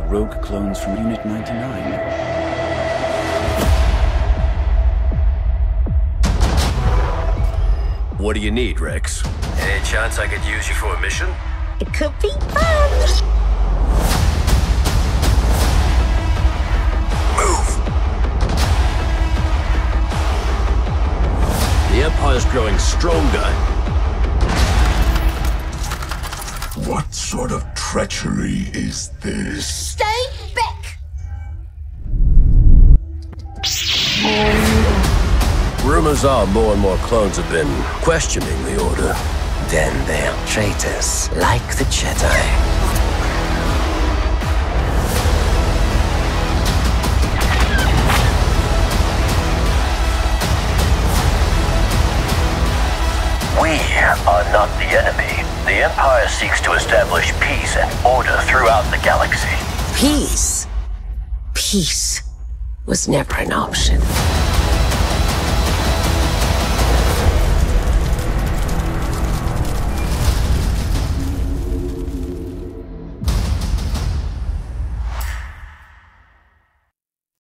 rogue clones from Unit 99. What do you need, Rex? Any chance I could use you for a mission? It could be fun. Move! The Empire's growing stronger. What sort of treachery is this? Stay back. Rumors are more and more clones have been questioning the Order. Then they're traitors, like the Jedi. We are not the enemy. The Empire seeks to establish peace and order throughout the galaxy. Peace. Peace was never an option.